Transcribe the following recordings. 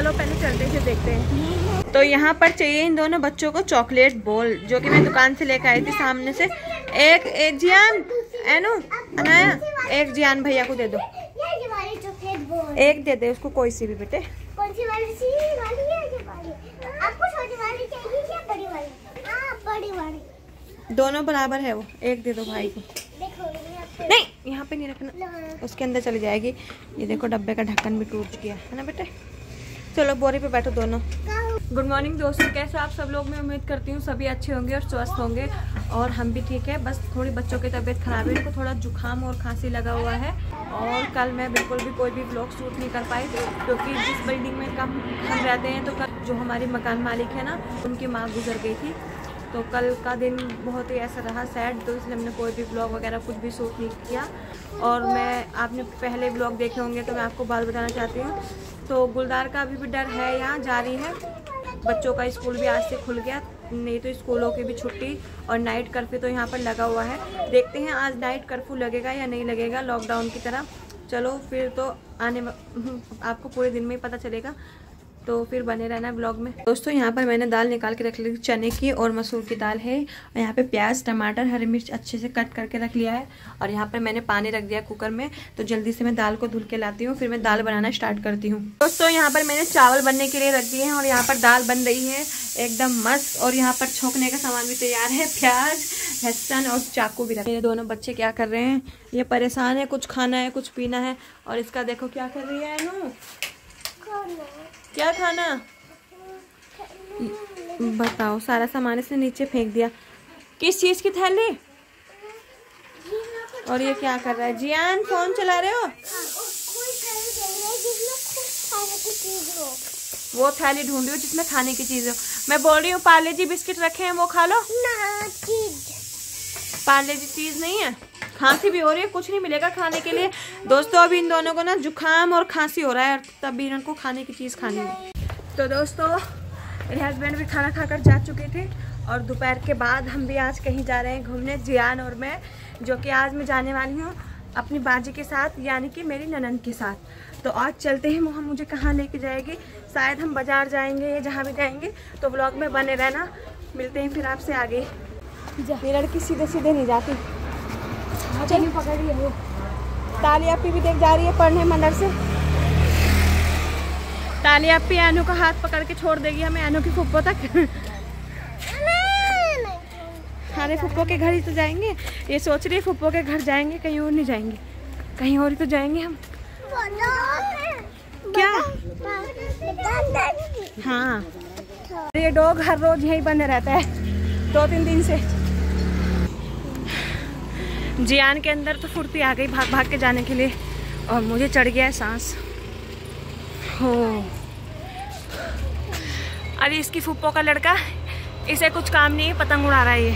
चलो पहले चलते फिर देखते हैं। तो यहाँ पर चाहिए इन दोनों बच्चों को चॉकलेट बॉल, जो कि मैं दुकान से लेकर आई थी सामने से। एक एक जियान, एनो, अनाया, एक जियान भैया को दे दो। एक दे दे, उसको कोई सी भी बेटे। सी सी दोनों बराबर है वो, एक दे दो भाई को। नहीं, यहाँ पे नहीं रखना, उसके अंदर चली जाएगी। ये देखो, डब्बे का ढक्कन भी टूट गया, है ना बेटे? चलो, बोरी पे बैठो दोनों। गुड मॉर्निंग दोस्तों, कैसे आप सब लोग? मैं उम्मीद करती हूँ सभी अच्छे होंगे और स्वस्थ होंगे और हम भी ठीक है। बस थोड़ी बच्चों की तबीयत खराब है उनको थोड़ा जुकाम और खांसी लगा हुआ है। और कल मैं बिल्कुल भी कोई भी ब्लॉग शूट नहीं कर पाई, क्योंकि जिस बिल्डिंग में कम हम रहते हैं तो कल जो हमारी मकान मालिक है ना, उनकी माँ गुजर गई थी। तो कल का दिन बहुत ही ऐसा रहा सैड तो इसलिए हमने कोई भी ब्लॉग वगैरह, कुछ भी शूट नहीं किया। और मैं, आपने पहले ब्लॉग देखे होंगे तो मैं आपको बात बताना चाहती हूँ। तो गुलदार का अभी भी डर है, यहाँ जारी है। बच्चों का स्कूल भी आज से खुल गया, नहीं तो स्कूलों की भी छुट्टी और नाइट कर्फ्यू तो यहाँ पर लगा हुआ है। देखते हैं आज नाइट कर्फ्यू लगेगा या नहीं लगेगा लॉकडाउन की तरह। चलो, फिर तो आने आपको पूरे दिन में ही पता चलेगा। तो फिर बने रहना ब्लॉग में। दोस्तों, यहाँ पर मैंने दाल निकाल के रख ली चने की और मसूर की दाल है। और यहाँ पे प्याज, टमाटर, हरी मिर्च अच्छे से कट करके रख लिया है। और यहाँ पर मैंने पानी रख दिया कुकर में। तो जल्दी से मैं दाल को धुल के लाती हूँ, फिर मैं दाल बनाना स्टार्ट करती हूँ। दोस्तों, यहाँ पर मैंने चावल बनने के लिए रख दिए हैं और यहाँ पर दाल बन रही है एकदम मस्त। और यहाँ पर छोंकने का सामान भी तैयार है, प्याज, लहसन और चाकू भी रखे। दोनों बच्चे क्या कर रहे हैं? ये परेशान है, कुछ खाना है, कुछ पीना है। और इसका देखो क्या कर रही है क्या खाना बताओ सारा सामान इसने नीचे फेंक दिया। किस चीज़ की थैली? और ये क्या कर रहा है? जियान फ़ोन चला रहे हो? वो थैली ढूंढ रही हो जिसमें खाने की चीज़ हो। मैं बोल रही हूँ पार्ले जी बिस्किट रखे हैं वो खा लो। पार्ले जी चीज़ नहीं है? खांसी भी हो रही है कुछ नहीं मिलेगा खाने के लिए। दोस्तों अभी इन दोनों को ना जुकाम और खांसी हो रहा है तब भी इनको खाने की चीज़ खानी है। तो दोस्तों मेरे हस्बैंड भी खाना खाकर जा चुके थे और दोपहर के बाद हम भी आज कहीं जा रहे हैं घूमने जियान और मैं जो कि आज मैं जाने वाली हूँ अपनी बाजी के साथ यानी कि मेरी ननन के साथ। तो आज चलते हैं वहाँ मुझे कहाँ लेके जाएगी? शायद हम बाज़ार जाएँगे या जहाँ भी जाएँगे तो ब्लॉग में बने रहना। मिलते हैं फिर आपसे आगे। मेरी लड़की सीधे सीधे नहीं जाती। तालिया पी भी देख जा रही है, पढ़ने मंदिर से। तालिया पी एनू का हाथ पकड़ के छोड़ देगी, हमें एनू की फुप्पो तक। अरे फुप्पो के घर ही तो जाएँगे। ये सोच रही है, फुप्पो के घर जाएँगे, कहीं और नहीं जाएँगे। कहीं और ही तो जाएँगे हम। क्या? हाँ। ये डॉग हर रोज यही बने रहता है, दो तीन दिन से। जियान के अंदर तो फुर्ती आ गई भाग भाग के जाने के लिए। और मुझे चढ़ गया है सांस। हो। अरे इसकी फुप्पो का लड़का, इसे कुछ काम नहीं है, पतंग उड़ा रहा है ये।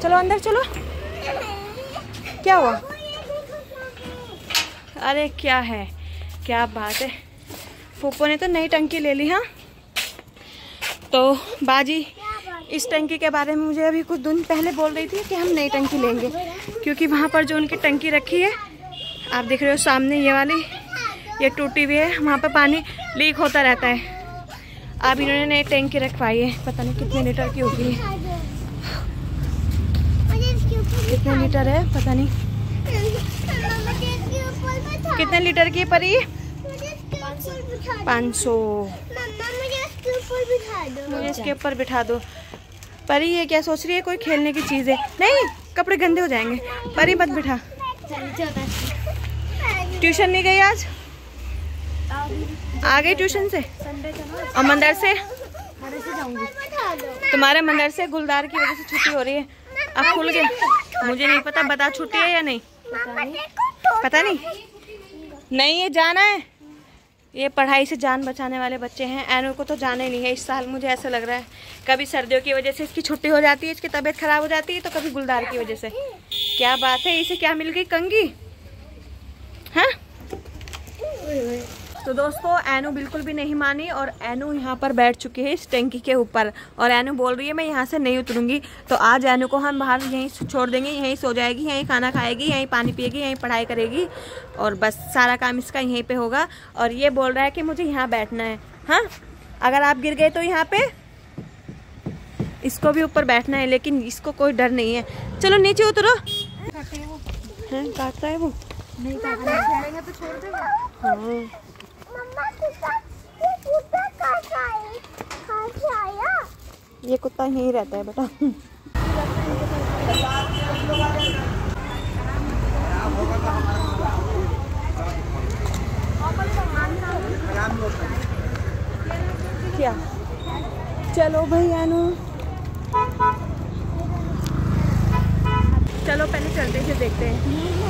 चलो अंदर चलो। क्या हुआ? अरे क्या है? क्या बात है? फूफो ने तो नई टंकी ले ली हाँ? तो बाजी इस टंकी के बारे में मुझे अभी कुछ दिन पहले बोल रही थी कि हम नई टंकी लेंगे क्योंकि वहाँ पर जो उनकी टंकी रखी है आप देख रहे हो सामने ये वाली ये टूटी हुई है वहाँ पर पानी लीक होता रहता है। अब इन्होंने नई टंकी रखवाई है पता नहीं कितने लीटर की होगी। कितने लीटर है पता नहीं। कितने लीटर की परी? पाँच सौ। मुझे इसके ऊपर बिठा दो। परी ये क्या सोच रही है कोई खेलने की चीज़? है नहीं, कपड़े गंदे हो जाएँगे। परी मत बिठा। ट्यूशन नहीं गई आज? आ गई ट्यूशन से? और मंदिर से? तुम्हारे मंदिर से गुलदार की वजह से छुट्टी हो रही है। अब खुल गए मुझे नहीं पता, बता छुट्टी है या नहीं? पता नहीं। नहीं, ये जाना है। ये पढ़ाई से जान बचाने वाले बच्चे हैं। एनो को तो जाने नहीं है। इस साल मुझे ऐसा लग रहा है। कभी सर्दियों की वजह से इसकी छुट्टी हो जाती है, इसकी तबीयत खराब हो जाती है तो कभी गुलदार की वजह से। क्या बात है? इसे क्या मिल गई? कंगी हाँ? तो दोस्तों एनु बिल्कुल भी नहीं मानी और एनु यहाँ पर बैठ चुकी है इस टंकी के ऊपर। और एनु बोल रही है मैं यहाँ से नहीं उतरूँगी। तो आज एनु को हम बाहर यहीं छोड़ देंगे यहीं सो जाएगी यहीं खाना खाएगी यहीं पानी पिएगी यहीं पढ़ाई करेगी और बस सारा काम इसका यहीं पे होगा। और ये बोल रहा है कि मुझे यहाँ बैठना है। हाँ? अगर आप गिर गए तो यहाँ पे इसको भी ऊपर बैठना है लेकिन इसको कोई डर नहीं है। चलो नीचे उतरो। काटता है वो। नहीं तो छोड़ देगा हाँ मम्मा कुत्ता ये कुत्ता कहाँ से आया कहाँ से आया ये कुत्ता यहीं रहता है बेटा। क्या? चलो भाई, आनो। चलो, पहले चलते से देखते हैं।